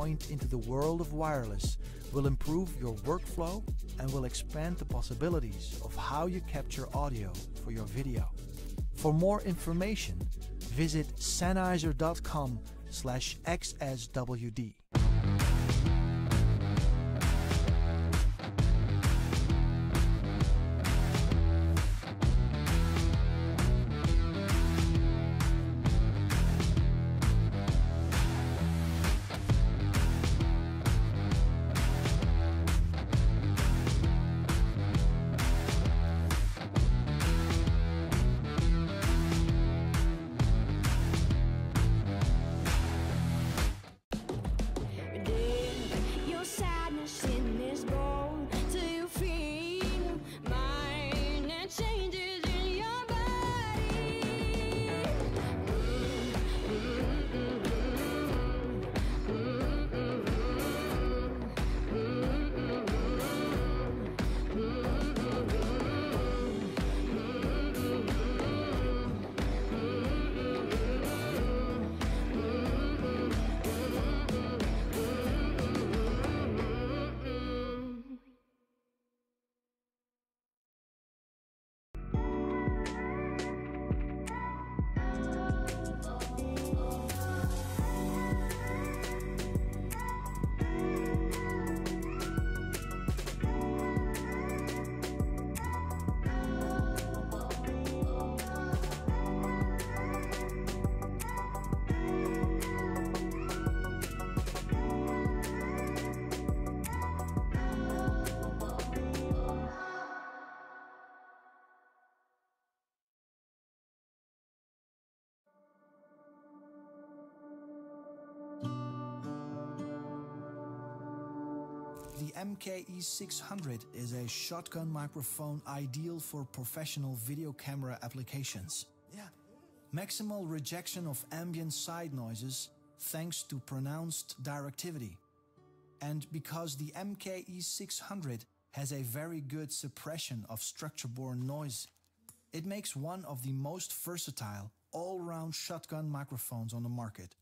point into the world of wireless will improve your workflow and will expand the possibilities of how you capture audio for your video. For more information, visit sennheiser.com slash xswd. The MKE 600 is a shotgun microphone ideal for professional video camera applications. Yeah. Maximal rejection of ambient side noises thanks to pronounced directivity. And because the MKE 600 has a very good suppression of structure-borne noise, it makes one of the most versatile all-round shotgun microphones on the market.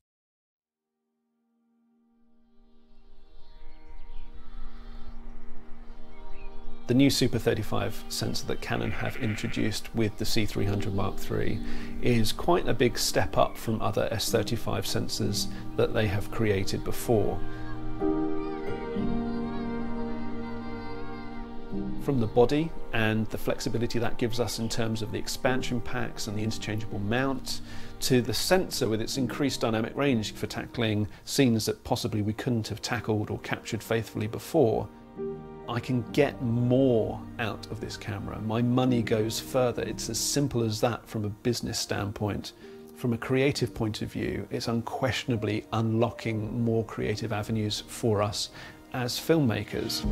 The new Super 35 sensor that Canon have introduced with the C300 Mark III is quite a big step up from other S35 sensors that they have created before. From the body and the flexibility that gives us in terms of the expansion packs and the interchangeable mount, to the sensor with its increased dynamic range for tackling scenes that possibly we couldn't have tackled or captured faithfully before. I can get more out of this camera. My money goes further. It's as simple as that from a business standpoint. From a creative point of view, it's unquestionably unlocking more creative avenues for us as filmmakers.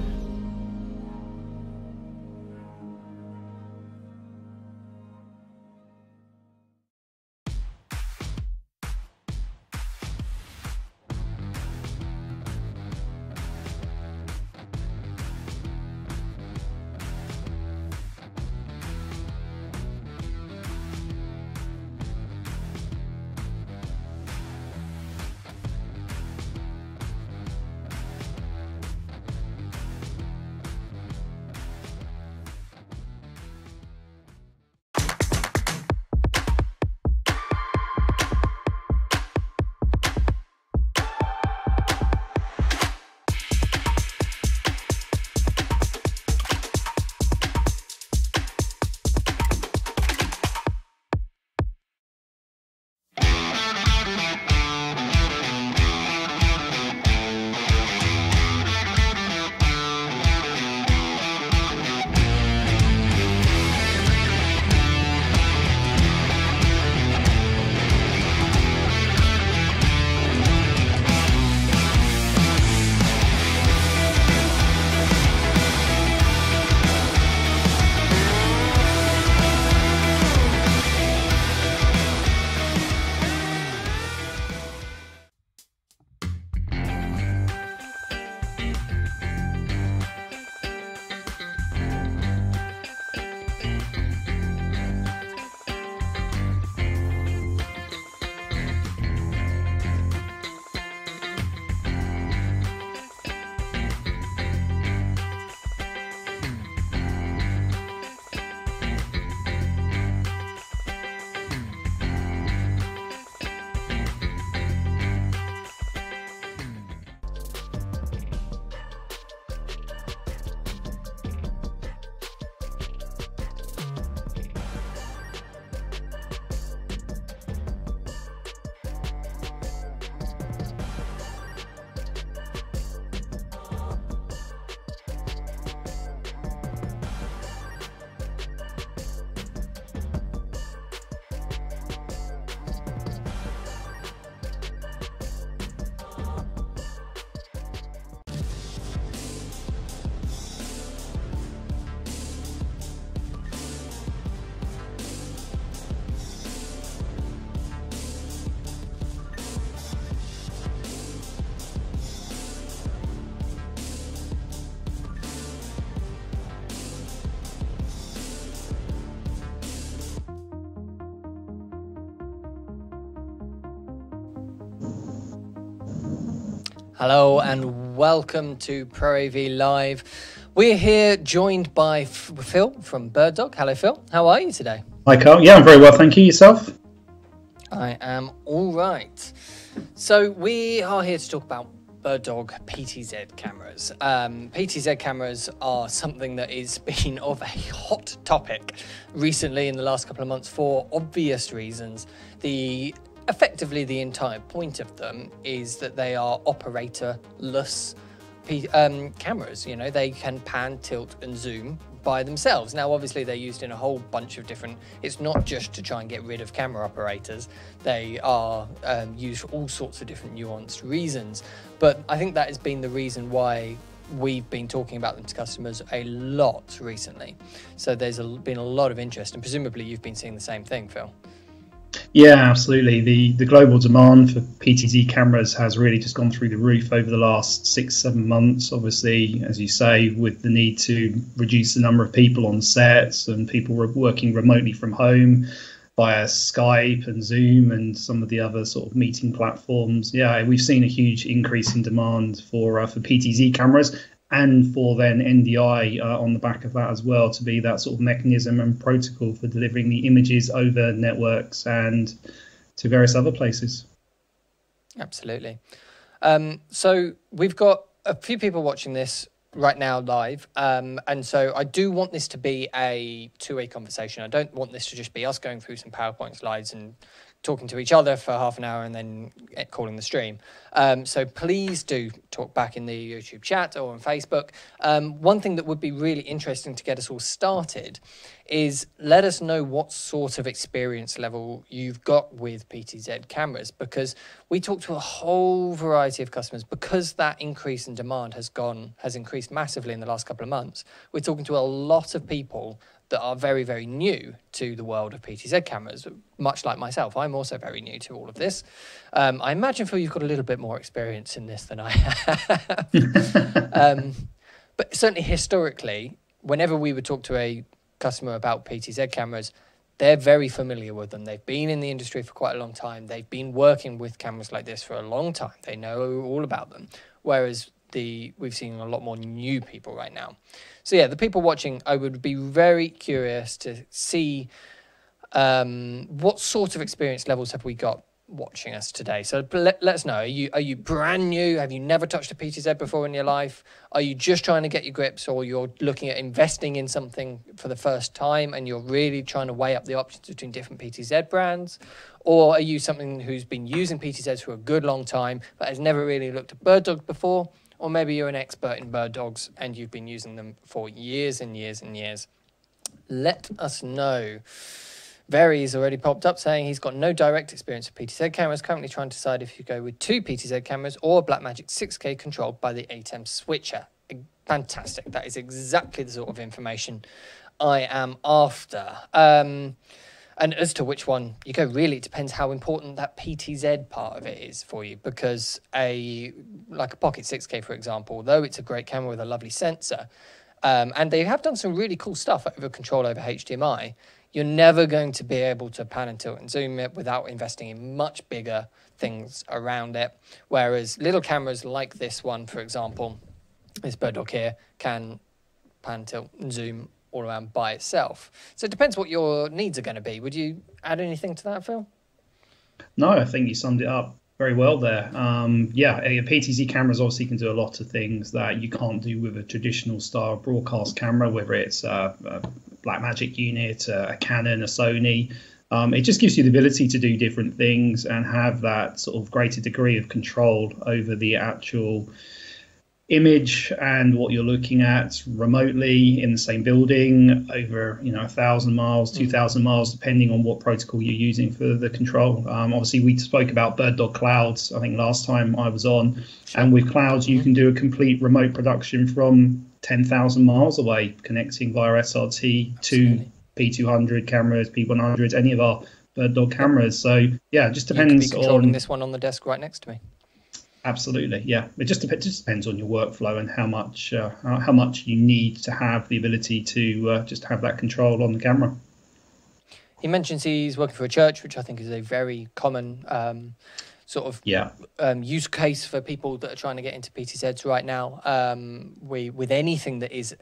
Hello and welcome to Pro AV Live. We're here joined by F- Phil from Bird Dog. Hello, Phil. How are you today? Hi, Carl. Yeah, I'm very well, thank you. Yourself? I am all right. So we are here to talk about Bird Dog PTZ cameras. Um, PTZ cameras are something that is been of a hot topic recently in the last couple of months for obvious reasons. The effectively the entire point of them is that they are operatorless um, cameras. You know, they can pan, tilt, and zoom by themselves. Now, obviously, they're used in a whole bunch of different. It's not just to try and get rid of camera operators. They are um, used for all sorts of different nuanced reasons. But I think that has been the reason why we've been talking about them to customers a lot recently. So there's a, been a lot of interest, and presumably you've been seeing the same thing, Phil. Yeah, absolutely. The the global demand for PTZ cameras has really just gone through the roof over the last six, seven months. Obviously, as you say, with the need to reduce the number of people on sets and people working remotely from home via Skype and Zoom and some of the other sort of meeting platforms. Yeah, we've seen a huge increase in demand for uh, for PTZ cameras and for then NDI uh, on the back of that as well to be that sort of mechanism and protocol for delivering the images over networks and to various other places. Absolutely. Um, so we've got a few people watching this right now live, um, and so I do want this to be a two-way conversation. I don't want this to just be us going through some PowerPoint slides and talking to each other for half an hour and then calling the stream. Um, so please do talk back in the YouTube chat or on Facebook. Um, one thing that would be really interesting to get us all started is let us know what sort of experience level you've got with PTZ cameras because we talk to a whole variety of customers because that increase in demand has gone has increased massively in the last couple of months. We're talking to a lot of people that are very, very new to the world of PTZ cameras, much like myself. I'm also very new to all of this. Um, I imagine, Phil, you've got a little bit more experience in this than I have. um, but certainly historically, whenever we would talk to a customer about PTZ cameras, they're very familiar with them. They've been in the industry for quite a long time. They've been working with cameras like this for a long time. They know all about them. Whereas the we've seen a lot more new people right now. So yeah, the people watching, I would be very curious to see um, what sort of experience levels have we got watching us today. So let, let us know. Are you are you brand new? Have you never touched a PTZ before in your life? Are you just trying to get your grips, or you're looking at investing in something for the first time and you're really trying to weigh up the options between different PTZ brands? Or are you something who's been using PTZs for a good long time but has never really looked at bird dogs before? Or maybe you're an expert in bird dogs and you've been using them for years and years and years. Let us know. Very's already popped up saying he's got no direct experience with PTZ cameras, currently trying to decide if you go with two PTZ cameras or a Blackmagic 6K controlled by the ATEM switcher. Fantastic. That is exactly the sort of information I am after. Um, and as to which one you go, really, it depends how important that PTZ part of it is for you. Because a like a Pocket 6K, for example, though it's a great camera with a lovely sensor, um, and they have done some really cool stuff over control over HDMI. You're never going to be able to pan and tilt and zoom it without investing in much bigger things around it. Whereas little cameras like this one, for example, this bird dog here, can pan, tilt, and zoom all around by itself. So it depends what your needs are going to be. Would you add anything to that, Phil? No, I think you summed it up very well there. Um, yeah, a PTZ cameras obviously can do a lot of things that you can't do with a traditional style broadcast camera, whether it's a, a Blackmagic unit, a Canon, a Sony. Um, it just gives you the ability to do different things and have that sort of greater degree of control over the actual image and what you're looking at remotely in the same building over you know a thousand miles two thousand miles depending on what protocol you're using for the control. Um, obviously we spoke about bird dog clouds i think last time i was on. And with clouds you can do a complete remote production from 10,000 miles away connecting via srt to p200 cameras p100s any of our bird dog cameras. So yeah it just You could depends be controlling on this one on the desk right next to me. Absolutely, yeah. It just, it just depends on your workflow and how much uh, how how much you need to have the ability to uh, just have that control on the camera. He mentions he's working for a church, which I think is a very common um, sort of Yeah. um, use case for people that are trying to get into PTZs right now. Um, we with anything that is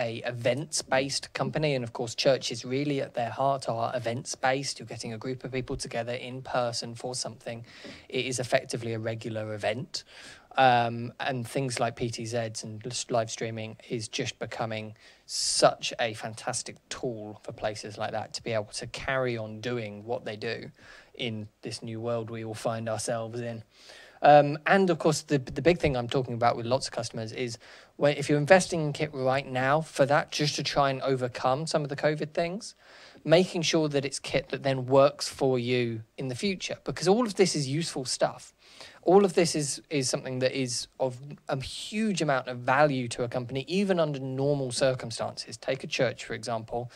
a events based company, and of course, churches really at their heart are events based. You're getting a group of people together in person for something. It is effectively a regular event. Um, and things like PTZs and live streaming is just becoming such a fantastic tool for places like that to be able to carry on doing what they do in this new world we all find ourselves in. Um, and of course, the the big thing I'm talking about with lots of customers is if you're investing in kit right now for that, just to try and overcome some of the COVID things, making sure that it's kit that then works for you in the future, because all of this is useful stuff. All of this is is something that is of a huge amount of value to a company, even under normal circumstances. Take a church, for example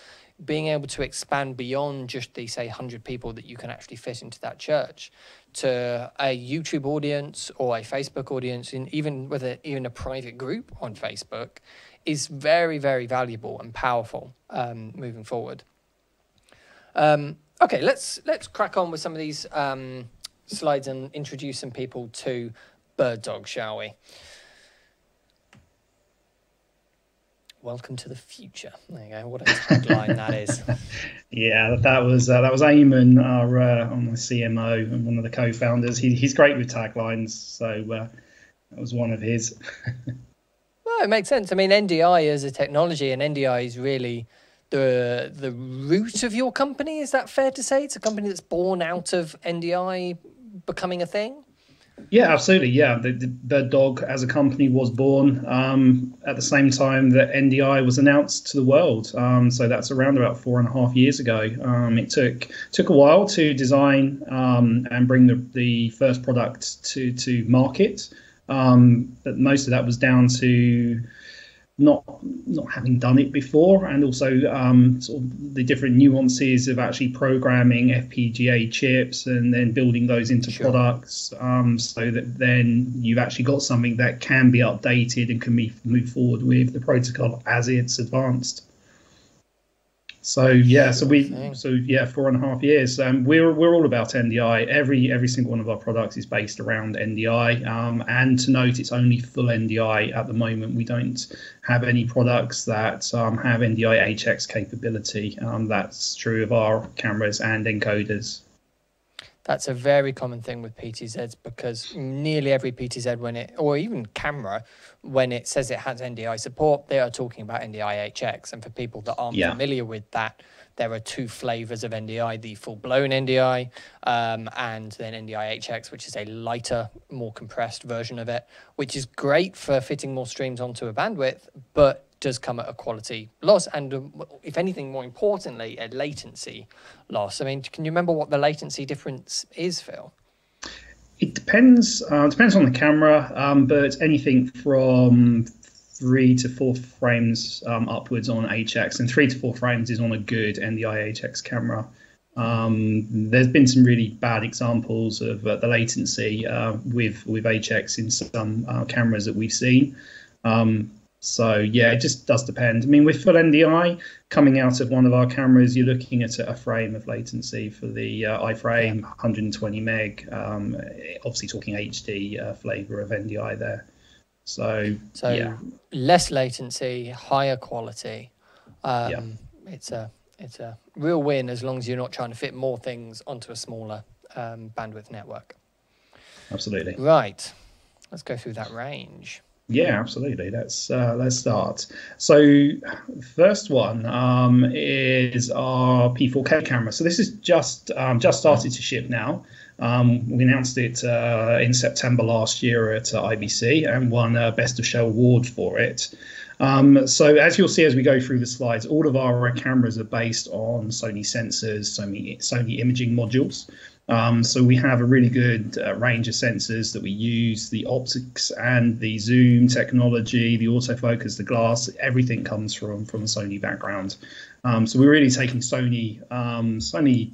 being able to expand beyond just the say 100 people that you can actually fit into that church to a YouTube audience or a Facebook audience and even a, even a private group on Facebook is very very valuable and powerful um, moving forward. Um, okay, let's let's crack on with some of these um, slides and introduce some people to Bird Dog, shall we? Welcome to the future. There you go. What a tagline that is. Yeah, that was uh, that was Eamon, our uh, on the CMO and one of the co-founders. He, he's great with taglines, so uh, that was one of his. Well, it makes sense. I mean, NDI is a technology, and NDI is really the the root of your company. Is that fair to say? It's a company that's born out of NDI becoming a thing. Yeah, absolutely. Yeah, the, the Bird Dog as a company was born um, at the same time that NDI was announced to the world. Um, so that's around about four and a half years ago. Um, it took took a while to design um, and bring the, the first product to to market. Um, but most of that was down to not not having done it before, and also um, sort of the different nuances of actually programming FPGA chips and then building those into Sure. products, um, so that then you've actually got something that can be updated and can be moved forward with the protocol as it's advanced. So yeah, so we so yeah, four and a half years. Um, we're we're all about NDI. Every every single one of our products is based around NDI. Um, and to note, it's only full NDI at the moment. We don't have any products that um, have NDI HX capability. Um, that's true of our cameras and encoders. That's a very common thing with PTZs because nearly every PTZ, when it, or even camera, when it says it has NDI support, they are talking about NDI HX. And for people that aren't Yeah. familiar with that, there are two flavors of NDI the full blown NDI um, and then NDI HX, which is a lighter, more compressed version of it, which is great for fitting more streams onto a bandwidth, but does come at a quality loss and, um, if anything, more importantly, a latency loss. I mean, can you remember what the latency difference is, Phil? It depends. Uh, depends on the camera, um, but anything from three to four frames um, upwards on HX, and three to four frames is on a good NDI HX camera. Um, there's been some really bad examples of uh, the latency uh, with with HX in some uh, cameras that we've seen. Um, so yeah, it just does depend. I mean, with full NDI coming out of one of our cameras, you're looking at a frame of latency for the uh, iFrame, 120 meg. Um, obviously, talking HD uh, flavor of NDI there. So, So yeah, less latency, higher quality. Um, Yeah. It's a it's a real win as long as you're not trying to fit more things onto a smaller um, bandwidth network. absolutely. Right. Let's go through that range. Yeah, absolutely. Let's uh, let's start. So, first one um, is our P4K camera. So this is just um, just started to ship now. Um, we announced it uh, in September last year at uh, IBC and won a Best of Show award for it. Um, so as you'll see as we go through the slides, all of our cameras are based on Sony sensors, Sony Sony imaging modules. Um, so we have a really good uh, range of sensors that we use. The optics and the zoom technology, the autofocus, the glass, everything comes from from a Sony background. Um, so we're really taking Sony um, Sony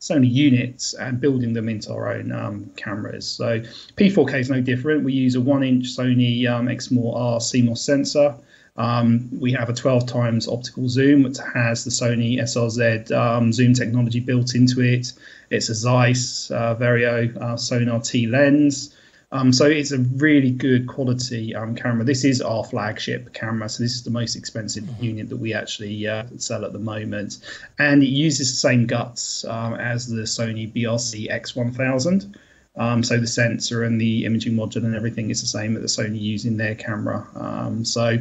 Sony units and building them into our own um, cameras. So P4K is no different. We use a one-inch Sony um, R CMOS sensor. Um, we have a 12 times optical zoom, which has the Sony SRZ um, zoom technology built into it. It's a Zeiss uh, Vario uh, Sonnar T lens. Um, so it's a really good quality um, camera. This is our flagship camera, so this is the most expensive mm-hmm. unit that we actually uh, sell at the moment, and it uses the same guts um, as the Sony BRC X1000. Um, so the sensor and the imaging module and everything is the same that the Sony use in their camera. Um, so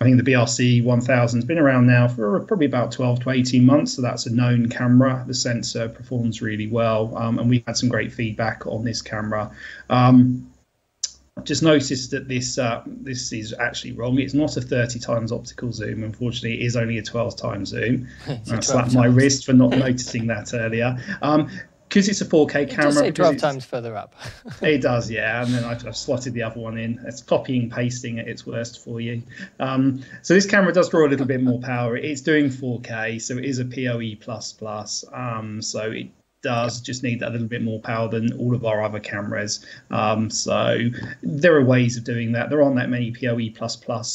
I think the BRC 1000 has been around now for probably about 12 to 18 months, so that's a known camera. The sensor performs really well, um, and we've had some great feedback on this camera. Um, I've just noticed that this uh, this is actually wrong. It's not a 30 times optical zoom. Unfortunately, it is only a 12 times zoom. I slapped my wrist for not noticing that earlier. Um, because it's a 4K it camera. Does say 12 times further up. it does, yeah. And then I've, I've, slotted the other one in. It's copying pasting at its worst for you. Um, so this camera does draw a little bit more power. It's doing 4K, so it is a PoE plus plus. Um, so it does just need that little bit more power than all of our other cameras. Um, so there are ways of doing that. There aren't that many PoE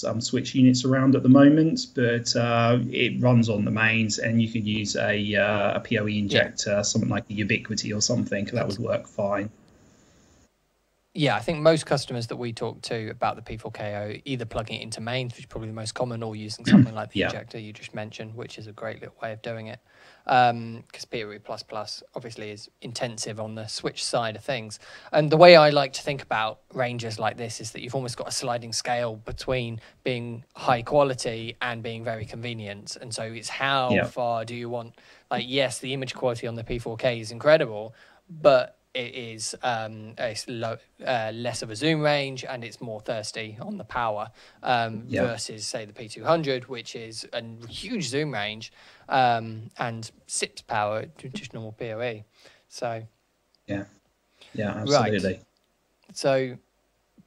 um, switch units around at the moment, but uh, it runs on the mains, and you could use a, uh, a PoE injector, yeah. something like a Ubiquiti or something. That would work fine. Yeah, I think most customers that we talk to about the P4KO either plugging it into mains, which is probably the most common, or using something like the yeah. injector you just mentioned, which is a great little way of doing it because um, PoE plus plus obviously is intensive on the switch side of things. And the way I like to think about ranges like this is that you've almost got a sliding scale between being high quality and being very convenient. And so it's how yeah. far do you want? Like, yes, the image quality on the P4K is incredible, but it is um, it's low, uh, less of a zoom range and it's more thirsty on the power um, versus say the P200, which is a huge zoom range um, and sips power just normal PoE. So yeah, yeah, absolutely. Right. So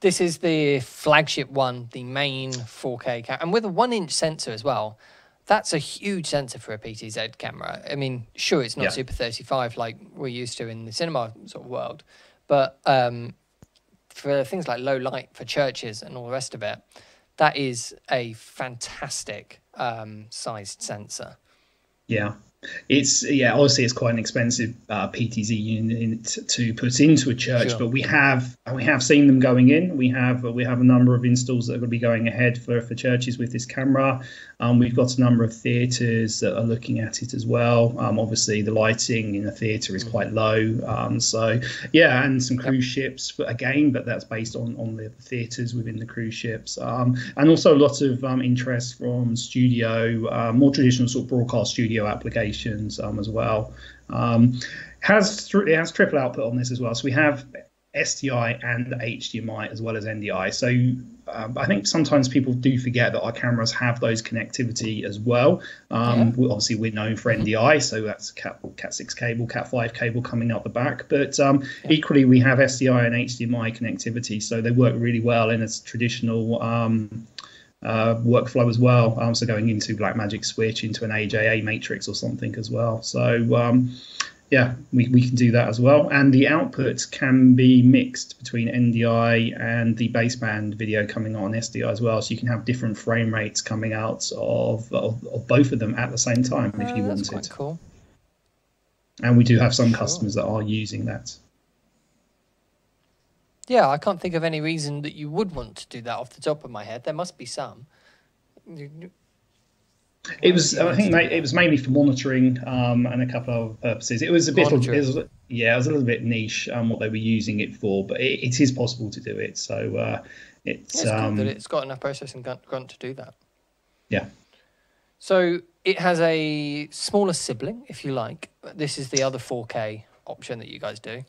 this is the flagship one, the main 4K camera, and with a one-inch sensor as well that's a huge sensor for a PTZ camera. I mean, sure, it's not yeah. Super 35 like we're used to in the cinema sort of world, but um, for things like low light for churches and all the rest of it, that is a fantastic um, sized sensor. Yeah, it's yeah, obviously it's quite an expensive uh, PTZ unit to put into a church, sure. but we have we have seen them going in. We have we have a number of installs that are going to be going ahead for, for churches with this camera. Um, we've got a number of theatres that are looking at it as well. Um, obviously, the lighting in a theatre is quite low, um, so yeah, and some cruise ships, but again, but that's based on on the theatres within the cruise ships, um, and also a lot of um, interest from studio, uh, more traditional sort of broadcast studio applications um, as well. has it has triple output on this as well, so we have SDI and HDMI as well as NDI. So um, I think sometimes people do forget that our cameras have those connectivity as well. Um, yeah. we, obviously, we're known for NDI, so that's Cat Cat six cable, Cat five cable coming out the back. But um, yeah. equally, we have SDI and HDMI connectivity, so they work really well in a traditional. Uh, workflow as well. Um, so going into Blackmagic Switch into an AJA matrix or something as well. So um, yeah, we, we can do that as well. And the output can be mixed between NDI and the baseband video coming on SDI as well. So you can have different frame rates coming out of, of, of both of them at the same time if you uh, wanted. Quite cool. And we do have some customers that are using that. Yeah, I can't think of any reason that you would want to do that off the top of my head. There must be some. It was, I think, it was mainly for monitoring um, and a couple of purposes. It was a bit, of, it was, yeah, it was a little bit niche um, what they were using it for, but it, it is possible to do it. So uh, it's, yeah, it's um, that it's got enough processing grunt to do that. Yeah. So it has a smaller sibling, if you like. This is the other 4K option that you guys do.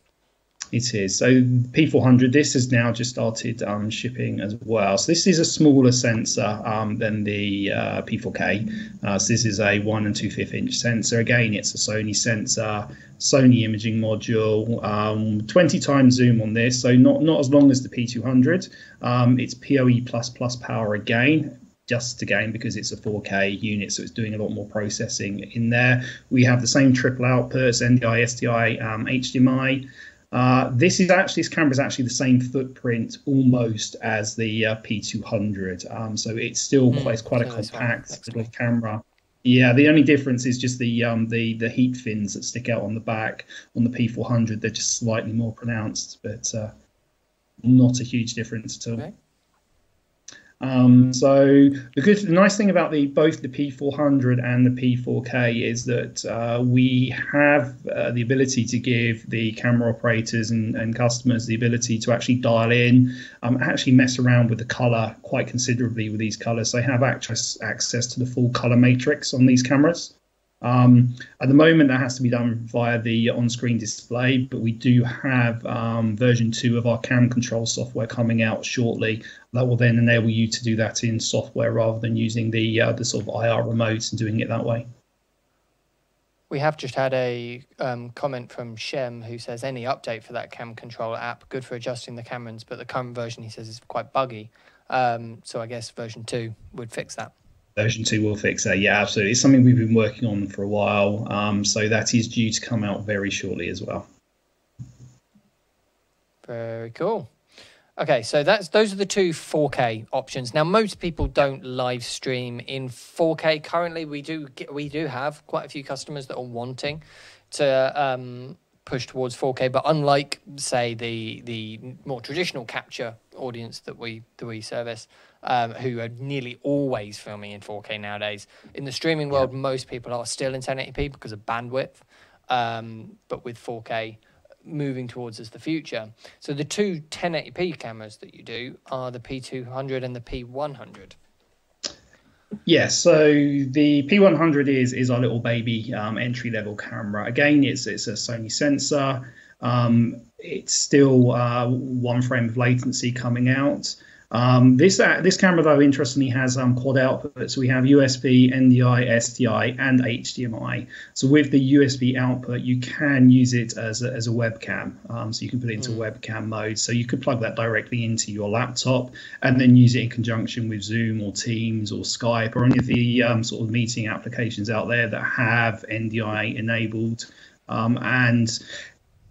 It is. So P400, this has now just started um, shipping as well. So this is a smaller sensor um, than the uh, P4K. Uh, so this is a one and two fifth inch sensor. Again, it's a Sony sensor, Sony imaging module, um, 20 times zoom on this. So not not as long as the P200. Um, it's PoE plus plus power again. just again because it's a 4K unit, so it's doing a lot more processing in there. We have the same triple outputs, NDI, SDI, um, HDMI. Uh, this is actually this camera is actually the same footprint almost as the uh, P200, um, so it's still Mm, quite it's quite a so this one compact camera. Yeah, the only difference is just the um, the the heat fins that stick out on the back on the P400. They're just slightly more pronounced, but uh, not a huge difference at all. Okay. Um, so the good, the nice thing about the both the P400 and the P4K is that uh, we have uh, the ability to give the camera operators and, and customers the ability to actually dial in, um, actually mess around with the color quite considerably with these colors. They have access access to the full color matrix on these cameras. Um, at the moment, that has to be done via the on-screen display, but we do have um, version two of our cam control software coming out shortly. That will then enable you to do that in software rather than using the uh, the sort of IR remotes and doing it that way. We have just had a um, comment from Shem who says any update for that cam control app, good for adjusting the cameras, but the current version he says is quite buggy. Um, so I guess version two would fix that. Version two will fix that. Yeah, absolutely. It's something we've been working on for a while. Um, so that is due to come out very shortly as well. Very cool. Okay, so that's those are the two 4K options. Now, most people don't live stream in 4K. Currently, we do we do have quite a few customers that are wanting to um, push towards 4K, but unlike say the the more traditional capture audience that we that we service, um, who are nearly always filming in 4K nowadays, in the streaming world, most people are still in 1080p because of bandwidth. Um, but with 4K, moving towards as the future. So the two 1080p cameras that you do are the P200 and the P100. Yeah, so the P100 is is our little baby um, entry level camera. Again, it's it's a Sony sensor. Um, it's still uh, one frame of latency coming out. Um, this uh, this camera though interestingly has um, quad outputs. We have USB, NDI, SDI, and HDMI. So with the USB output, you can use it as a, as a webcam. Um, so you can put it into webcam mode. So you could plug that directly into your laptop and then use it in conjunction with Zoom or Teams or Skype or any of the um, sort of meeting applications out there that have NDI enabled. Um, and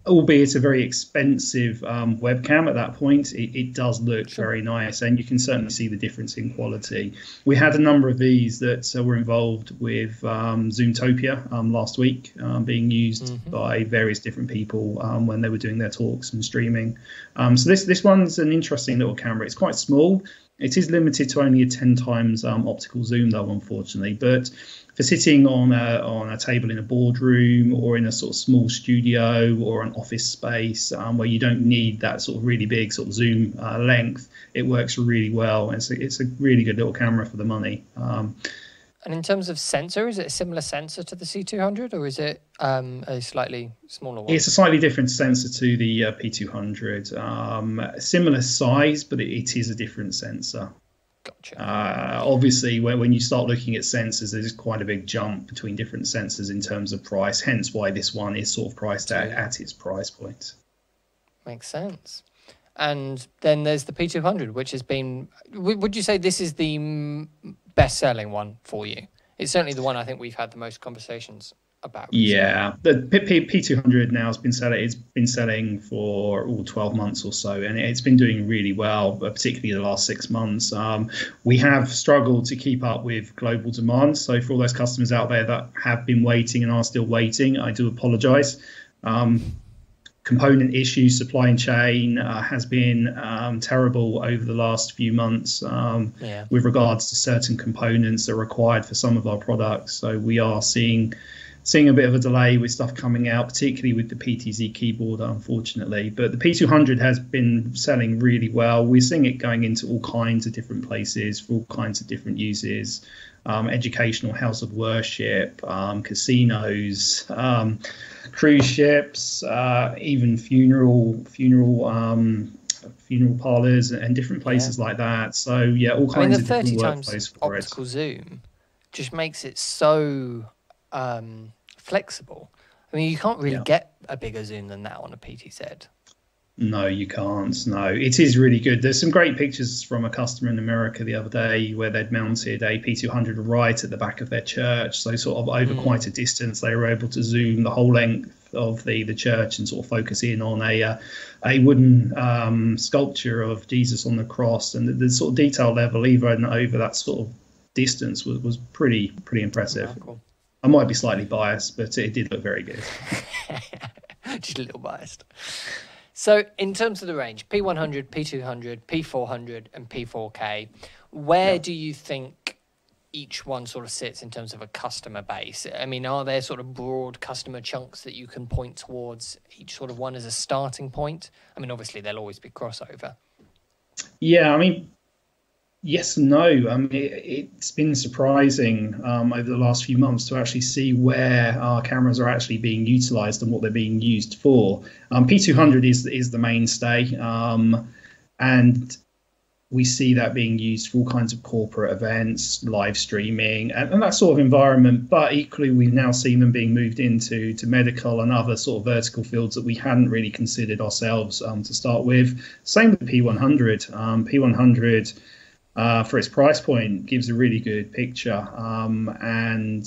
albeit a very expensive um, webcam at that point, it, it does look very nice, and you can certainly see the difference in quality. We had a number of these that uh, were involved with um, Zoomtopia um, last week, um, being used by various different people um, when they were doing their talks and streaming. Um, so this this one's an interesting little camera. It's quite small. It is limited to only a 10 times um, optical zoom, though, unfortunately. But for sitting on a, on a table in a boardroom or in a sort of small studio or an office space um, where you don't need that sort of really big sort of zoom uh, length, it works really well. It's a, it's a really good little camera for the money. Um, And in terms of sensor, is it a similar sensor to the C200 or is it um, a slightly smaller one? It's a slightly different sensor to the uh, P200. Um, similar size, but it, it is a different sensor. Gotcha. Uh, obviously, when, when you start looking at sensors, there's quite a big jump between different sensors in terms of price. Hence, why this one is sort of priced at, at its price point. Makes sense. And then there's the P200, which has been. Would you say this is the mm, best-selling one for you? It's certainly the one I think we've had the most conversations about. Yeah, the P- P- P200 now has been selling. It's been selling for all 12 months or so, and it's been doing really well, particularly the last six months. Um, we have struggled to keep up with global demand. So for all those customers out there that have been waiting and are still waiting, I do apologise. Um, component issues, supply chain uh, has been um, terrible over the last few months um, Yeah. with regards to certain components that are required for some of our products. So we are seeing seeing a bit of a delay with stuff coming out, particularly with the PTZ keyboard, unfortunately. But the P200 has been selling really well. We're seeing it going into all kinds of different places for all kinds of different uses. Um, educational house of worship, um, casinos, um, cruise ships, uh, even funeral funeral um, funeral parlors and different places like that. So yeah, all kinds I mean, the of 30 different times workflows for it. optical zoom just makes it so um, flexible. I mean, you can't really Yeah. get a bigger zoom than that on a PTZ. No, you can't. No, it is really good. There's some great pictures from a customer in America the other day where they'd mounted a P200 right at the back of their church. So, sort of over quite a distance, they were able to zoom the whole length of the, the church and sort of focus in on a uh, a wooden um, sculpture of Jesus on the cross. And the, the sort of detail level, even over that sort of distance, was, was pretty pretty impressive. Cool. I might be slightly biased, but it did look very good. Just a little biased. So, in terms of the range, P100, P200, P400, and P4K, where do you think each one sort of sits in terms of a customer base? I mean, are there sort of broad customer chunks that you can point towards each sort of one as a starting point? I mean, obviously, there'll always be crossover. Yeah, I mean, yes and no. I mean, it, it's been surprising um, over the last few months to actually see where our cameras are actually being utilized and what they're being used for. Um, P200 is is the mainstay, um, and we see that being used for all kinds of corporate events, live streaming, and, and that sort of environment. But equally, we've now seen them being moved into to medical and other sort of vertical fields that we hadn't really considered ourselves um, to start with. Same with P100. Um, P100 uh, for its price point gives a really good picture. Um, and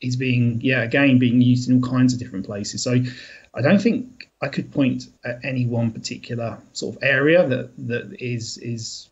is being yeah again being used in all kinds of different places. So i don't think i could point at any one particular sort of area that that is is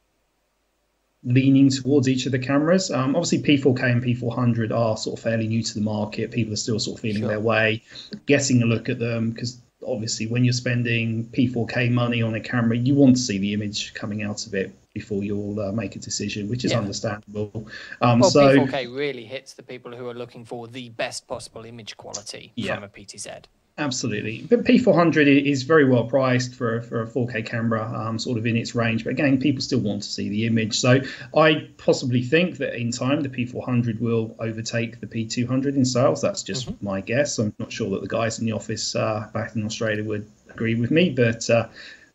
leaning towards each of the cameras. Um, obviously p4k and p400 are sort of fairly new to the market. People are still sort of feeling Sure. their way getting a look at them because obviously when you're spending p4k money on a camera you want to see the image coming out of it before you'll uh, make a decision which is Yeah. understandable um, Well, so P4K really hits the people who are looking for the best possible image quality Yeah. from a PTZ. Absolutely, but P400 is very well priced for for a 4K camera, um, sort of in its range. But again, people still want to see the image, so I possibly think that in time the P400 will overtake the P200 in sales. That's just my guess. I'm not sure that the guys in the office uh, back in Australia would agree with me, but. Uh,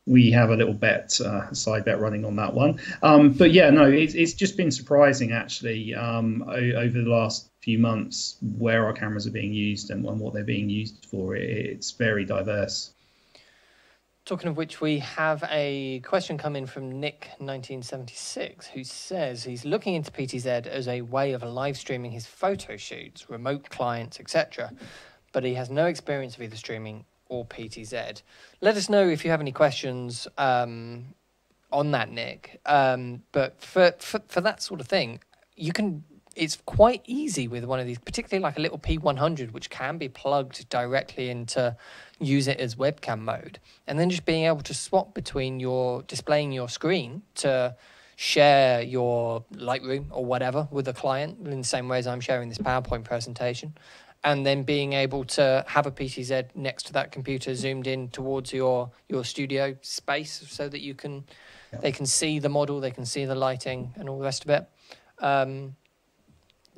we have a little bet, uh, side bet running on that one. Um, but yeah, no, it's, it's just been surprising actually um, o- over the last few months where our cameras are being used and, and what they're being used for. It, it's very diverse. Talking of which, we have a question come in from Nick1976 who says he's looking into PTZ as a way of live streaming his photo shoots, remote clients, etc. But he has no experience of either streaming or PTZ. Let us know if you have any questions um, on that, Nick. Um, but for, for, for that sort of thing, you can. It's quite easy with one of these, particularly like a little P100, which can be plugged directly into use it as webcam mode, and then just being able to swap between your displaying your screen to share your Lightroom or whatever with a client in the same way as I'm sharing this PowerPoint presentation, and then being able to have a PTZ next to that computer zoomed in towards your your studio space so that you can they can see the model, they can see the lighting and all the rest of it. Um,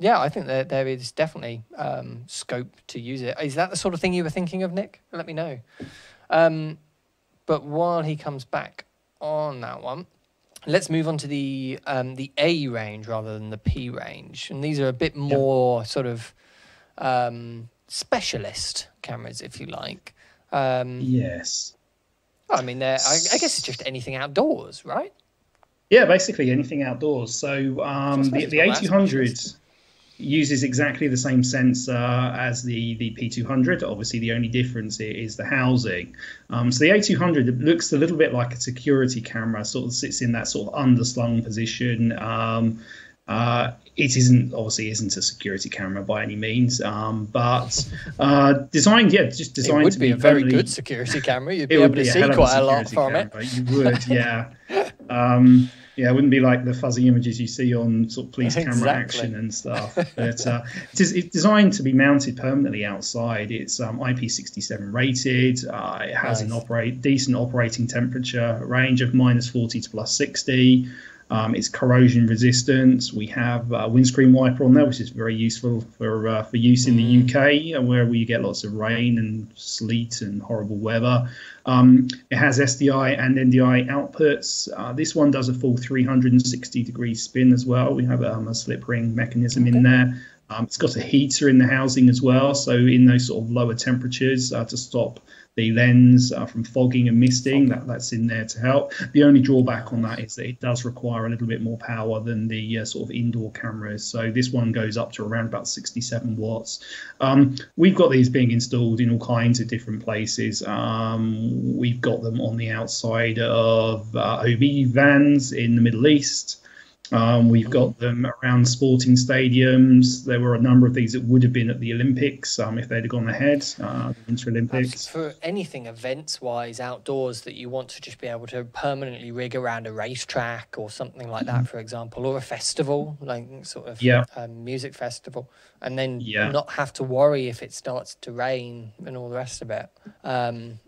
yeah, I think that there is definitely um, scope to use it. Is that the sort of thing you were thinking of, Nick? Let me know. Um, but while he comes back on that one, let's move on to the um, the A range rather than the P range, and these are a bit more sort of um, specialist cameras, if you like. Um, Yes. I mean, they're, I, I guess it's just anything outdoors, right? Yeah, basically anything outdoors. So um, the, the it's A200 uses exactly the same sensor as the, the P200. Obviously, the only difference is the housing. Um, so the A200 looks a little bit like a security camera, sort of sits in that sort of underslung position. Um, uh, it isn't obviously isn't a security camera by any means, um, but uh, designed, yeah, just It designed would to be be a very permanently- good security camera. You'd be able to see quite a lot from it. You would, yeah. yeah, it wouldn't be like the fuzzy images you see on sort of police camera action and stuff. But uh, it is it's designed to be mounted permanently outside. It's um, IP67 rated. Uh, it has an operate decent operating temperature range of minus 40 to plus 60. Um, it's corrosion resistant. We have a windscreen wiper on there, which is very useful for uh, for use in the UK, uh, where we get lots of rain and sleet and horrible weather. Um, it has SDI and NDI outputs. Uh, this one does a full 360 degree spin as well. We have um, a slip ring mechanism in there. Um, it's got a heater in the housing as well, so in those sort of lower temperatures uh, to stop the lens uh, from fogging and misting. That, that's in there to help. The only drawback on that is that it does require a little bit more power than the uh, sort of indoor cameras. So this one goes up to around about 67 watts. Um, we've got these being installed in all kinds of different places. Um, we've got them on the outside of uh, OB vans in the Middle East. Um, we've got them around sporting stadiums. There were a number of these that would have been at the Olympics um, if they'd have gone ahead, uh, the Winter Olympics. For anything events wise outdoors that you want to just be able to permanently rig around a racetrack or something like that, for example, or a festival, like sort of Mm-hmm. Yeah. um, music festival, and then Yeah. not have to worry if it starts to rain and all the rest of it. Um,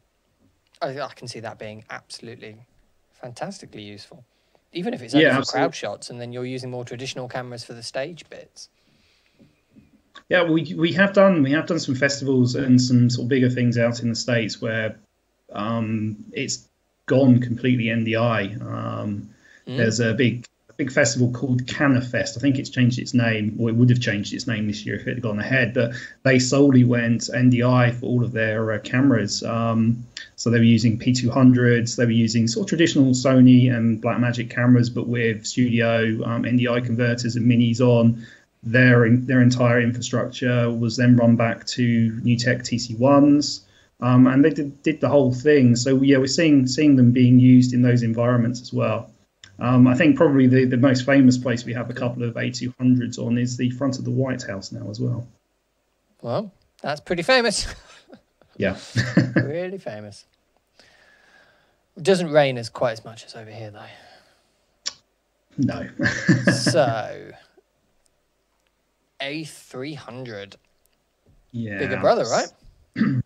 I, I can see that being absolutely fantastically useful. Even if it's only Yeah, for absolutely. crowd shots, and then you're using more traditional cameras for the stage bits. Yeah, we we have done we have done some festivals and some sort of bigger things out in the states where um, it's gone completely NDI. Um, There's a big big festival called Canafest. I think it's changed its name, or it would have changed its name this year if it had gone ahead. But they solely went NDI for all of their uh, cameras. Um, so they were using P200s. They were using sort of traditional Sony and Blackmagic cameras, but with studio um, NDI converters and minis on their their entire infrastructure was then run back to NewTek TC1s, um, and they did, did the whole thing. So yeah, we're seeing seeing them being used in those environments as well. Um, I think probably the, the most famous place we have a couple of A200s on is the front of the White House now as well. Well, that's pretty famous. Yeah, really famous. It doesn't rain as quite as much as over here, though. no. so, A300, yeah, bigger brother, right?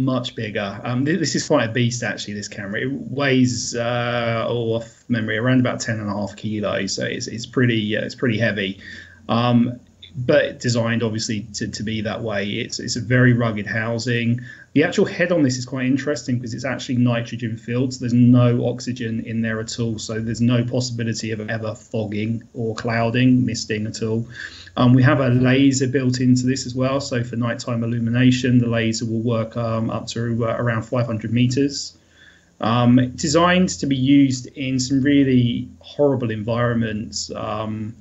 much bigger. Um, th- this is quite a beast actually. This camera it weighs uh, oh, off memory around about ten and a half kilos, so it's it's pretty uh, it's pretty heavy. Um, but designed obviously to, to be that way. It's it's a very rugged housing. The actual head on this is quite interesting because it's actually nitrogen filled. So there's no oxygen in there at all. So there's no possibility of ever fogging or clouding, misting at all. Um, we have a laser built into this as well. So for nighttime illumination, the laser will work um, up to uh, around 500 meters. Um, designed to be used in some really horrible environments. Um,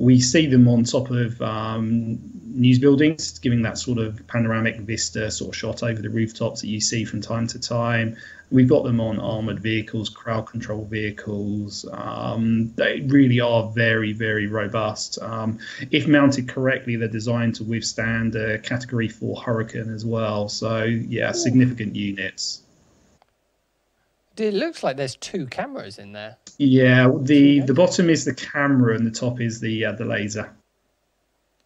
we see them on top of um, news buildings, giving that sort of panoramic vista sort of shot over the rooftops that you see from time to time. We've got them on armored vehicles, crowd control vehicles. Um, they really are very, very robust. Um, if mounted correctly, they're designed to withstand a Category 4 hurricane as well. So, yeah, significant units. It looks like there's two cameras in there. Yeah, the the bottom is the camera and the top is the uh, the laser.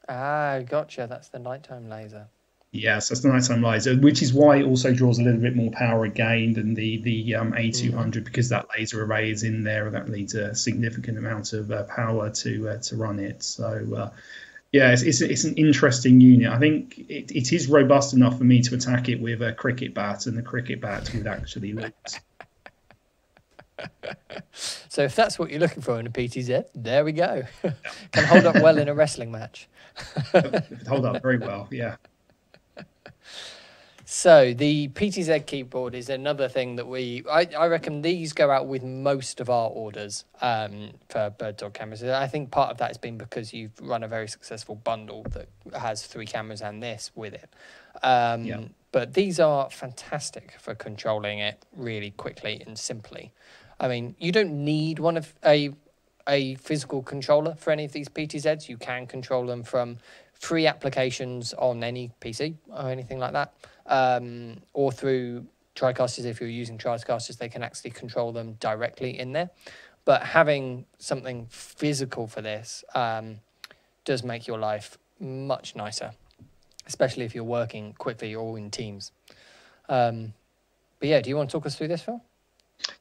Ah, gotcha. That's the nighttime laser. So it's the nighttime laser, which is why it also draws a little bit more power again than the the um, A200 because that laser array is in there. And that needs a significant amount of uh, power to uh, to run it. So. Uh, yeah, it's, it's, it's an interesting unit. I think it, it is robust enough for me to attack it with a cricket bat, and the cricket bat would actually lose. So if that's what you're looking for in a PTZ, there we go. Can hold up well in a wrestling match. Hold up very well. Yeah. So the PTZ keyboard is another thing that we, I, I reckon these go out with most of our orders um, for BirdDog cameras. I think part of that has been because you've run a very successful bundle that has three cameras and this with it. Um, Yeah. But these are fantastic for controlling it really quickly and simply. I mean, you don't need one of a a physical controller for any of these PTZs. You can control them from free applications on any PC or anything like that, um, or through TriCasters. If you're using TriCasters, they can actually control them directly in there. But having something physical for this um, does make your life much nicer, especially if you're working quickly or in teams. Um, but yeah, do you want to talk us through this, Phil?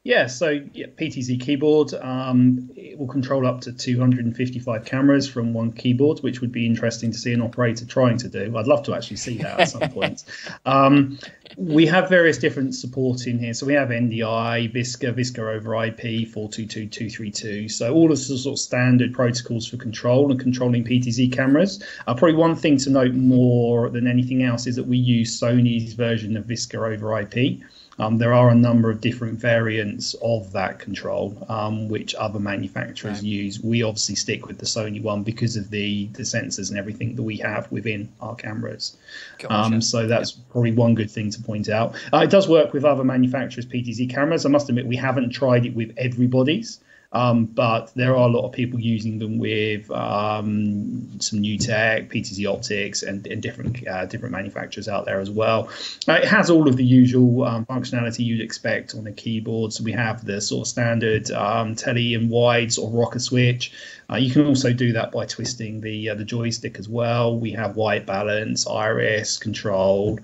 Yeah, so yeah, PTZ keyboard. Um, it will control up to 255 cameras from one keyboard, which would be interesting to see an operator trying to do. I'd love to actually see that at some point. Um, we have various different support in here. So we have NDI, Visca, Visca over IP, 422232. So all of the sort of standard protocols for control and controlling PTZ cameras. Uh, probably one thing to note more than anything else is that we use Sony's version of Visca over IP. Um, there are a number of different variants of that control, um, which other manufacturers Right. use. We obviously stick with the Sony one because of the, the sensors and everything that we have within our cameras. Gotcha. Um, so that's probably one good thing to point out. Uh, it does work with other manufacturers' PTZ cameras. I must admit, we haven't tried it with everybody's. Um, but there are a lot of people using them with um, some NewTek, PTZ optics, and, and different uh, different manufacturers out there as well. Uh, it has all of the usual um, functionality you'd expect on a keyboard. So we have the sort of standard um, tele and wide sort of rocker switch. Uh, you can also do that by twisting the uh, the joystick as well. We have white balance, iris control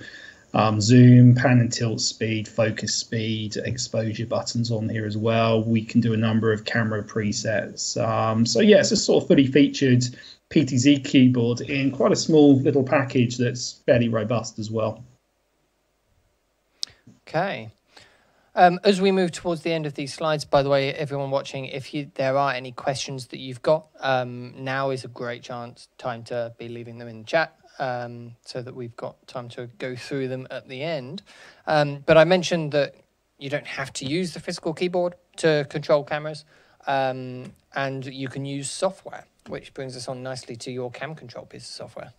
um, zoom, pan and tilt speed, focus speed, exposure buttons on here as well. We can do a number of camera presets. Um, so yeah, it's a sort of fully featured PTZ keyboard in quite a small little package that's fairly robust as well. Okay. Um, as we move towards the end of these slides, by the way, everyone watching, if you there are any questions that you've got, um, now is a great chance time to be leaving them in the chat, um, so that we've got time to go through them at the end. Um, but I mentioned that you don't have to use the physical keyboard to control cameras, um, and you can use software, which brings us on nicely to your cam control piece of software.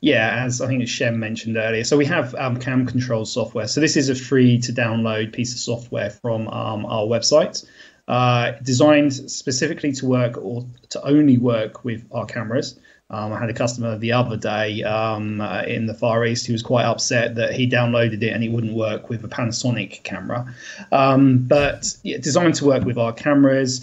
Yeah, as I think Shem mentioned earlier, so we have um, cam control software. So this is a free to download piece of software from um, our website, uh, designed specifically to work or to only work with our cameras. Um, I had a customer the other day um, uh, in the Far East who was quite upset that he downloaded it and it wouldn't work with a Panasonic camera. Um, but yeah, designed to work with our cameras.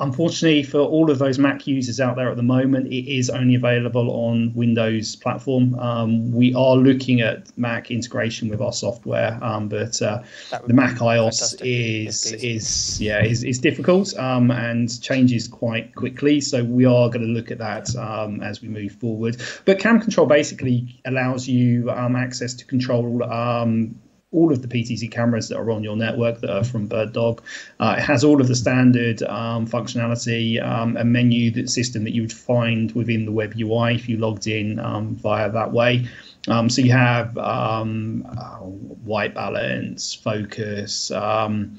Um, unfortunately, for all of those Mac users out there at the moment, it is only available on Windows platform. Um, we are looking at Mac integration with our software, um, but uh, the Mac iOS is is yeah is, is difficult um, and changes quite quickly. So we are going to look at that um, as we move forward. But Cam Control basically allows you um, access to control. All of the PTZ cameras that are on your network that are from BirdDog. Uh, it has all of the standard um, functionality, um, menu that system that you would find within the web UI if you logged in um, via that way. Um, so you have um, uh, white balance, focus, um,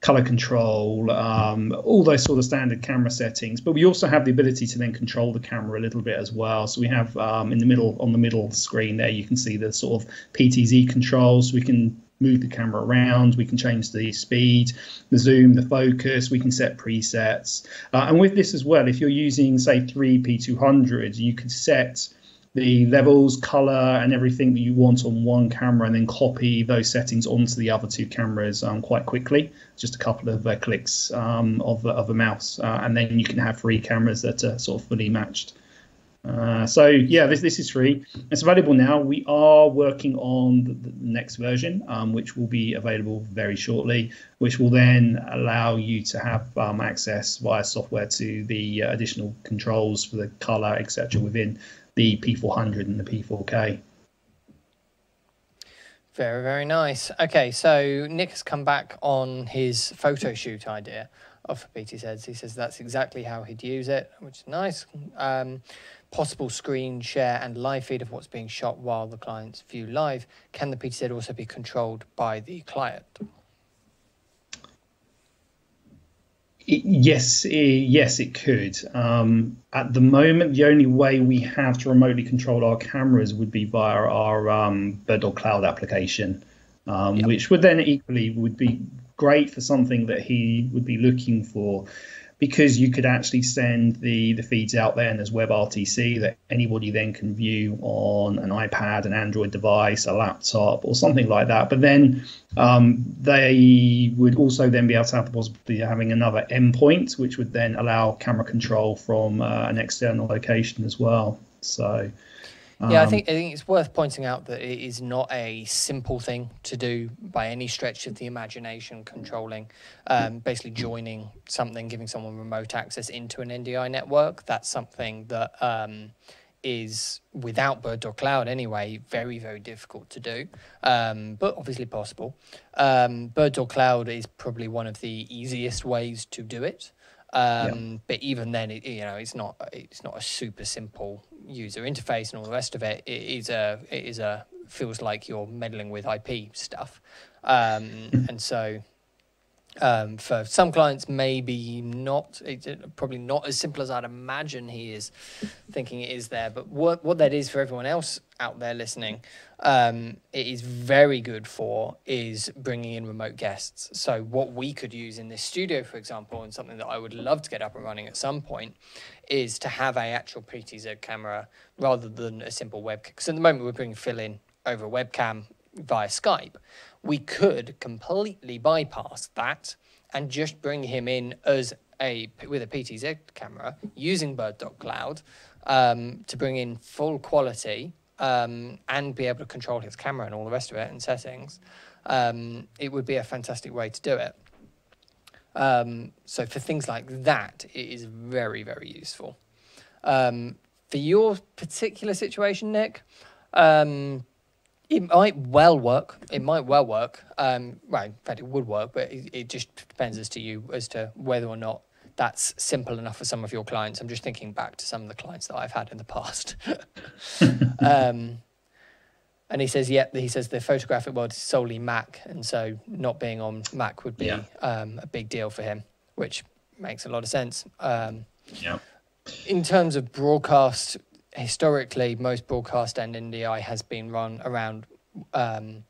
color control, um, all those sort of standard camera settings. But we also have the ability to then control the camera a little bit as well. So we have um, in the middle on the middle screen there, you can see the sort of PTZ controls. We can move the camera around. We can change the speed, the zoom, the focus. We can set presets. Uh, and with this as well, if you're using say three P200, you could set the levels, color, and everything that you want on one camera, and then copy those settings onto the other two cameras um, quite quickly. Just a couple of uh, clicks um, of, of a mouse, uh, and then you can have three cameras that are sort of fully matched. Uh, so yeah, this this is free. It's available now. We are working on the, the next version, um, which will be available very shortly, which will then allow you to have um, access via software to the uh, additional controls for the color, etc., within the P400 and the P4K. Very, very nice. Okay, so Nick has come back on his photo shoot idea of PTZs. He says that's exactly how he'd use it, which is nice. Um, possible screen share and live feed of what's being shot while the clients view live. Can the PTZ also be controlled by the client? It- yes, i yes, it could. Um, at the moment, the only way we have to remotely control our cameras would be via our um, BirdDog Cloud application, um, Yep. which would then equally would be great for something that he would be looking for, because you could actually send the the feeds out there and there's WebRTC that anybody then can view on an iPad, an Android device, a laptop, or something like that. But then um, they would also then be able to have the possibility of having another endpoint, which would then allow camera control from uh, an external location as well. So, Yeah, I um, think I think it's worth pointing out that it is not a simple thing to do by any stretch of the imagination. Controlling, um, basically joining something, giving someone remote access into an NDI network. That's something that um, is without Bird Dog Cloud anyway, very, very difficult to do, um, but obviously possible. Um, Bird Dog Cloud is probably one of the easiest ways to do it. Um, But even then, it, you know, it's not it's not a super simple user interface and all the rest of it. It is a it is a feels like you're meddling with IP stuff, um, and so um, for some clients, maybe not. It's uh, probably not as simple as I'd imagine he is thinking it is there. But what what that is for everyone else out there listening, um, it is very good for is bringing in remote guests. So what we could use in this studio, for example, and something that I would love to get up and running at some point, is to have a actual PTZ camera rather than a simple webcam. Because at the moment we're bringing Phil in over webcam via Skype we could completely bypass that and just bring him in as a with a PTZ camera using Bird Dog Cloud um, to bring in full quality um, and be able to control his camera and all the rest of it and settings. Um, it would be a fantastic way to do it. Um, so for things like that, it is very very useful. Um, for your particular situation, Nick. Um, it might well work. It might well work. Um, well, in fact, it would work, but it, it just depends as to you as to whether or not that's simple enough for some of your clients. I'm just thinking back to some of the clients that I've had in the past. um, and he says, yeah, he says the photographic world is solely Mac, and so not being on Mac would be Yeah. um, a big deal for him, which makes a lot of sense. Um, Yeah. in terms of broadcast, historically, most broadcast and NDI has been run around um,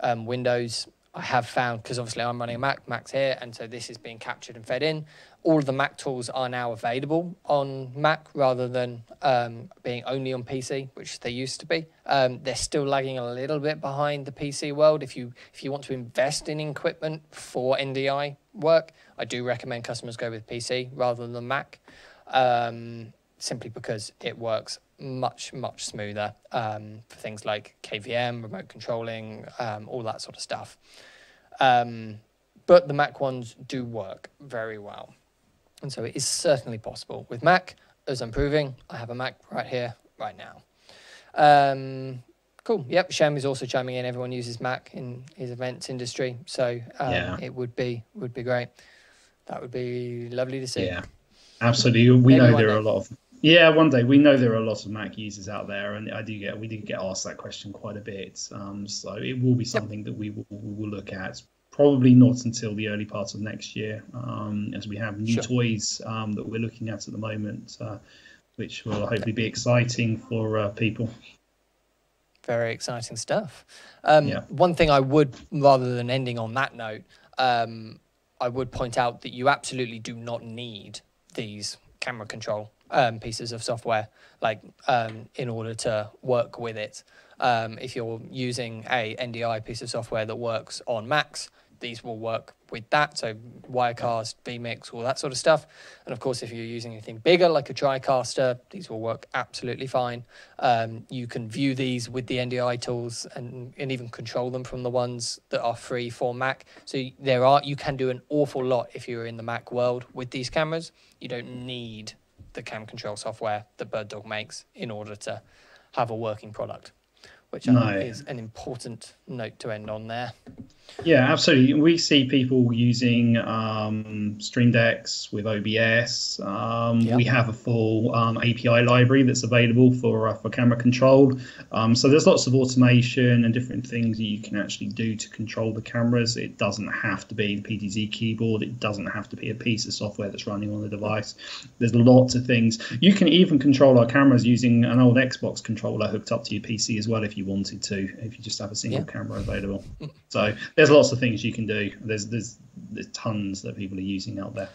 um, Windows. I have found because obviously I'm running a Mac, Mac's here, and so this is being captured and fed in. All of the Mac tools are now available on Mac rather than um, being only on PC, which they used to be. Um, they're still lagging a little bit behind the PC world. If you if you want to invest in equipment for NDI work, I do recommend customers go with PC rather than Mac um, simply because it works much much smoother um, for things like KVM, remote controlling, um, all that sort of stuff. Um, but the Mac ones do work very well, and so it is certainly possible with Mac. As I'm proving, I have a Mac right here, right now. Um, cool. Yep. Shem is also chiming in. Everyone uses Mac in his events industry, so um, Yeah. it would be would be great. That would be lovely to see. Yeah, absolutely. We Maybe know there are a lot of yeah. One day we know there are a lot of Mac users out there, and I do get we do get asked that question quite a bit. Um, so it will be something that we will, we will look at. Probably not until the early part of next year, um, as we have new Sure. toys um, that we're looking at at the moment, uh, which will hopefully be exciting for uh, people. Very exciting stuff. Um, Yeah. One thing I would, rather than ending on that note, um, I would point out that you absolutely do not need these camera control um, pieces of software, like um, in order to work with it. Um, if you're using a NDI piece of software that works on Macs, these will work with that. So Wirecast, vMix, all that sort of stuff. And of course, if you're using anything bigger like a TriCaster, these will work absolutely fine. Um, you can view these with the NDI tools and, and even control them from the ones that are free for Mac. So there are you can do an awful lot if you're in the Mac world with these cameras. You don't need the cam control software that Bird Dog makes in order to have a working product, which I No. think is an important note to end on there. Yeah, absolutely. We see people using um, Stream Decks with OBS. Um, Yeah. We have a full um, API library that's available for uh, for camera control. Um, so there's lots of automation and different things that you can actually do to control the cameras. It doesn't have to be the PTZ keyboard. It doesn't have to be a piece of software that's running on the device. There's lots of things. You can even control our cameras using an old Xbox controller hooked up to your PC as well if you wanted to. If you just have a single Yeah. camera available. So there's lots of things you can do. There's there's there's tons that people are using out there.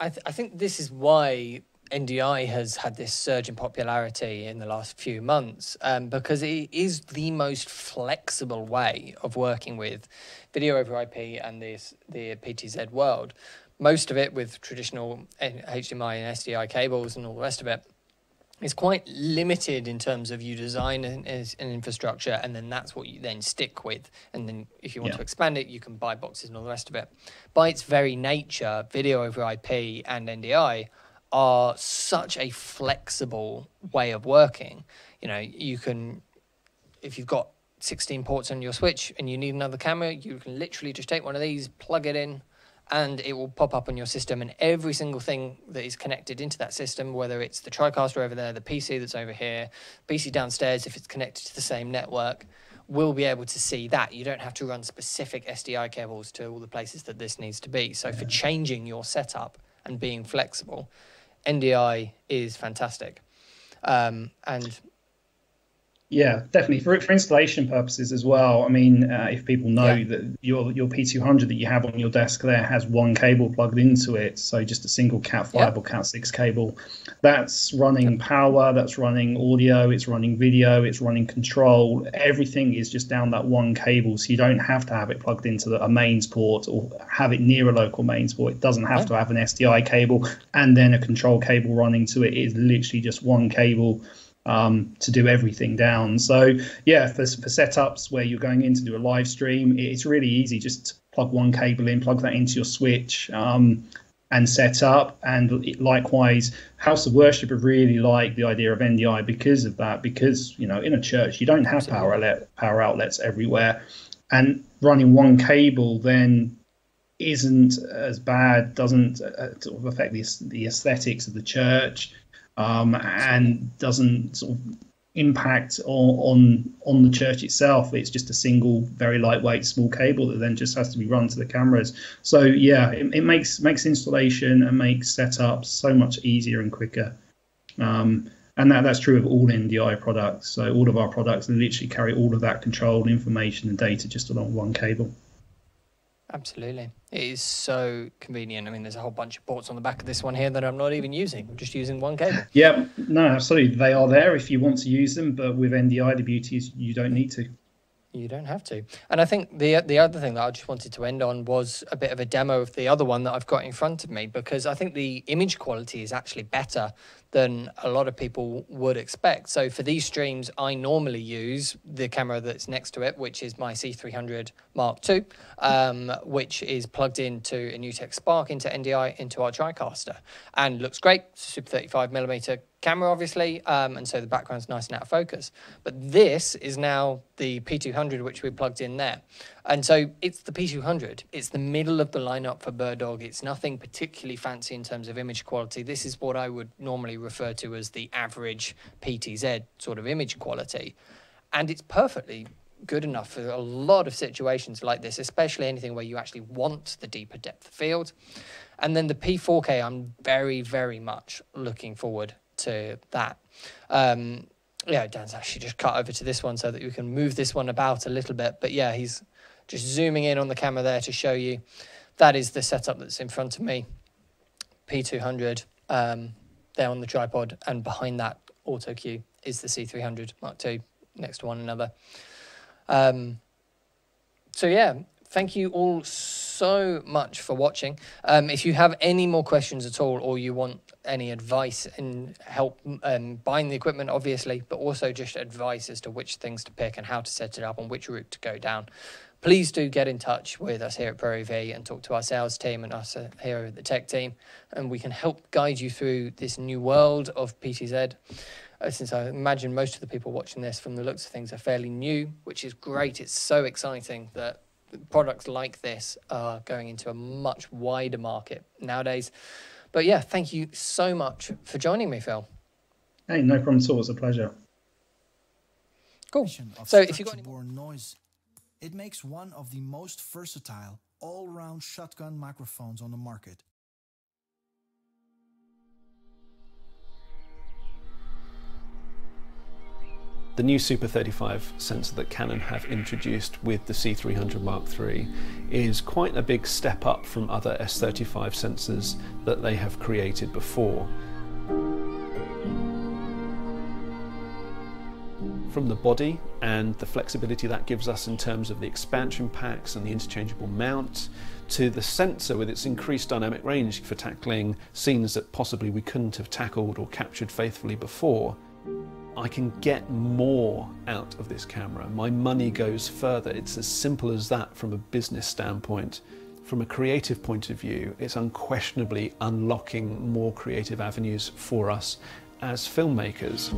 I, th- I think this is why NDI has had this surge in popularity in the last few months um, because it is the most flexible way of working with video over IP and this the PTZ world. Most of it with traditional HDMI and SDI cables and all the rest of it is quite limited in terms of you design an, an infrastructure and then that's what you then stick with and then if you want Yeah. to expand it you can buy boxes and all the rest of it by its very nature video over ip and ndi are such a flexible way of working. You know, you can, if you've got 16 ports on your switch and you need another camera, you can literally just take one of these, plug it in, and it will pop up on your system. And every single thing that is connected into that system, whether it's the TriCaster over there, the PC that's over here, PC downstairs, if it's connected to the same network, will be able to see that. You don't have to run specific SDI cables to all the places that this needs to be. So, for changing your setup and being flexible, NDI is fantastic. Um, and Yeah, definitely for for installation purposes as well. I mean, uh, if people know Yeah. that your your P200 that you have on your desk there has one cable plugged into it, so just a single Cat5 Yeah. or Cat6 cable, that's running power, that's running audio, it's running video, it's running control. Everything is just down that one cable, so you don't have to have it plugged into the, a mains port or have it near a local mains port. It doesn't have Yeah. to have an SDI cable and then a control cable running to it. It is literally just one cable um, to do everything down. So yeah, for, for setups where you're going in to do a live stream, it's really easy. Just plug one cable in, plug that into your switch, um, and set up. And likewise, House of Worship have really liked the idea of NDI because of that. Because you know, in a church, you don't have power outlet, power outlets everywhere, and running one cable then isn't as bad, doesn't uh, sort of affect the, the aesthetics of the church, um, and doesn't sort of impact on, on on the church itself. It's just a single, very lightweight, small cable that then just has to be run to the cameras. So yeah, it, it makes makes installation and makes setup so much easier and quicker. Um, and that, that's true of all NDI products. So all of our products literally carry all of that control information and data just along one cable. Absolutely. It is so convenient. I mean, there's a whole bunch of ports on the back of this one here that I'm not even using. I'm just using one cable. Yeah, no, absolutely. They are there if you want to use them, but with NDI, the beauty is you don't need to. You don't have to. And I think the the other thing that I just wanted to end on was a bit of a demo of the other one that I've got in front of me because I think the image quality is actually better than a lot of people would expect. So for these streams, I normally use the camera that's next to it, which is my C300 Mark II, um, which is plugged into a NewTek Spark into NDI into our TriCaster and looks great. Super 35 millimeter camera, obviously, um, and so the background's nice and out of focus. But this is now the P200, which we plugged in there. And so it's the P200. It's the middle of the lineup for Bird Dog. It's nothing particularly fancy in terms of image quality. This is what I would normally refer to as the average PTZ sort of image quality. And it's perfectly good enough for a lot of situations like this, especially anything where you actually want the deeper depth of field. And then the P4K, I'm very, very much looking forward to that. Um, yeah, Dan's actually just cut over to this one so that we can move this one about a little bit. But yeah, he's just zooming in on the camera there to show you that is the setup that's in front of me. P200 um, there on the tripod, and behind that auto cue is the C300 Mark II next to one another. Um, so yeah, thank you all so much for watching. Um, if you have any more questions at all, or you want any advice and help um, buying the equipment, obviously, but also just advice as to which things to pick and how to set it up and which route to go down, please do get in touch with us here at Pro AV and talk to our sales team and us uh, here at the tech team, and we can help guide you through this new world of PTZ. Uh, since I imagine most of the people watching this, from the looks of things, are fairly new, which is great. It's so exciting that products like this are going into a much wider market nowadays. But yeah, thank you so much for joining me, Phil. Hey, no problem at all. It's a pleasure. Cool. So if you've got any structure-borne noise. It makes one of the most versatile, all-round shotgun microphones on the market. The new Super 35 sensor that Canon have introduced with the C300 Mark III is quite a big step up from other S35 sensors that they have created before. From the body and the flexibility that gives us in terms of the expansion packs and the interchangeable mount, to the sensor with its increased dynamic range for tackling scenes that possibly we couldn't have tackled or captured faithfully before. I can get more out of this camera. My money goes further. It's as simple as that from a business standpoint from a creative point of view, it's unquestionably unlocking more creative avenues for us as filmmakers.